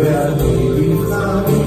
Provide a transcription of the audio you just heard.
We may be